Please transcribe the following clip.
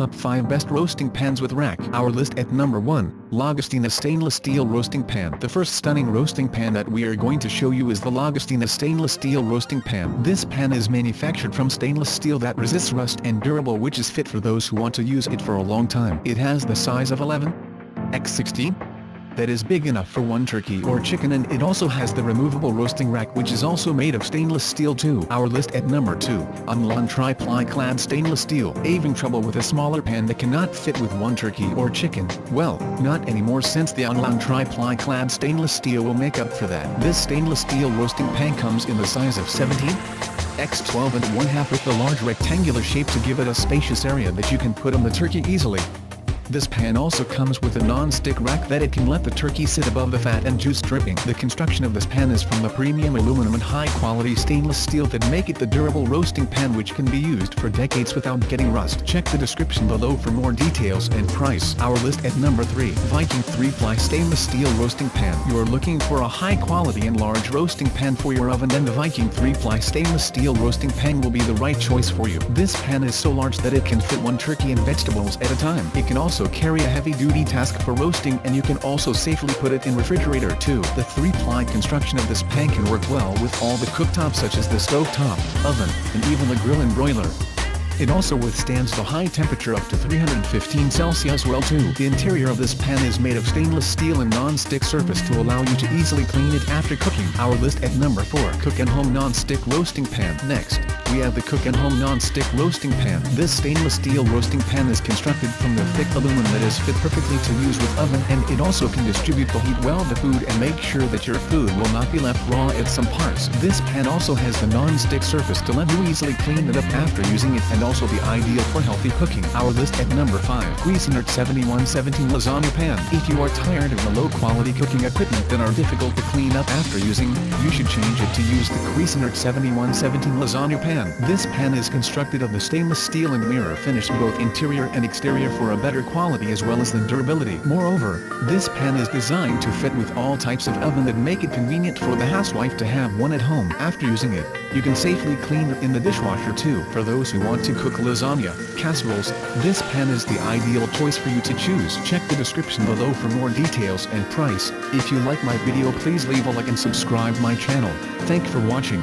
top 5 best roasting pans with rack. Our list at number 1, Lagostina Stainless Steel Roasting Pan. The first stunning roasting pan that we are going to show you is the Lagostina Stainless Steel Roasting Pan. This pan is manufactured from stainless steel that resists rust and durable which is fit for those who want to use it for a long time. It has the size of 11 x 16 that is big enough for one turkey or chicken and it also has the removable roasting rack which is also made of stainless steel too. Our list at number 2, Anolon Tri-Ply Clad Stainless Steel. Having trouble with a smaller pan that cannot fit with one turkey or chicken? Well, not anymore since the Anolon Tri-Ply Clad Stainless Steel will make up for that. This stainless steel roasting pan comes in the size of 17 x 12 and 1 half with the large rectangular shape to give it a spacious area that you can put on the turkey easily. This pan also comes with a non-stick rack that it can let the turkey sit above the fat and juice dripping. The construction of this pan is from the premium aluminum and high-quality stainless steel that make it the durable roasting pan which can be used for decades without getting rust. Check the description below for more details and price. Our list at number 3. Viking 3-ply stainless steel roasting pan. You are looking for a high-quality and large roasting pan for your oven then the Viking 3-ply stainless steel roasting pan will be the right choice for you. This pan is so large that it can fit one turkey and vegetables at a time. It can also also carry a heavy-duty task for roasting and you can also safely put it in refrigerator too. The three-ply construction of this pan can work well with all the cooktops such as the stove top, oven, and even the grill and broiler. It also withstands the high temperature up to 315 Celsius well too. The interior of this pan is made of stainless steel and non-stick surface to allow you to easily clean it after cooking. Our list at number 4 Cook and Home Non-Stick Roasting Pan. Next, we have the Cook and Home Non-Stick Roasting Pan. This stainless steel roasting pan is constructed from the thick aluminum that is fit perfectly to use with oven and it also can distribute the heat well to food and make sure that your food will not be left raw at some parts. This pan also has the non-stick surface to let you easily clean it up after using it and also be ideal for healthy cooking. Our list at number 5. Cuisinart 7117 Lasagna Pan. If you are tired of the low quality cooking equipment that are difficult to clean up after using, you should change it to use the Cuisinart 7117 Lasagna Pan. This pan is constructed of the stainless steel and mirror finish both interior and exterior for a better quality as well as the durability. Moreover, this pan is designed to fit with all types of oven that make it convenient for the housewife to have one at home. After using it, you can safely clean it in the dishwasher too. For those who want to cook lasagna, casseroles, this pan is the ideal choice for you to choose. Check the description below for more details and price. If you like my video please leave a like and subscribe my channel. Thank for watching.